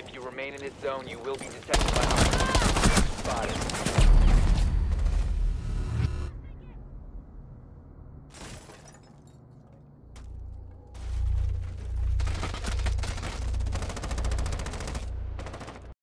If you remain in this zone, you will be detected by.